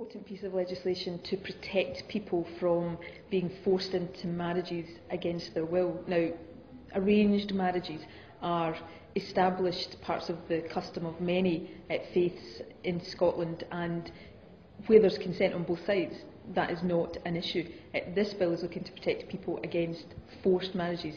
important piece of legislation to protect people from being forced into marriages against their will. Now, arranged marriages are established parts of the custom of many uh, faiths in Scotland and where there's consent on both sides, that is not an issue. Uh, this bill is looking to protect people against forced marriages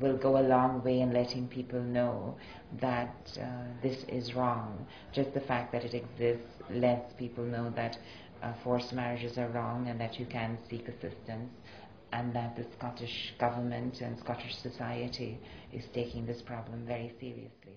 will go a long way in letting people know that uh, this is wrong. Just the fact that it exists lets people know that uh, forced marriages are wrong and that you can seek assistance and that the Scottish government and Scottish society is taking this problem very seriously.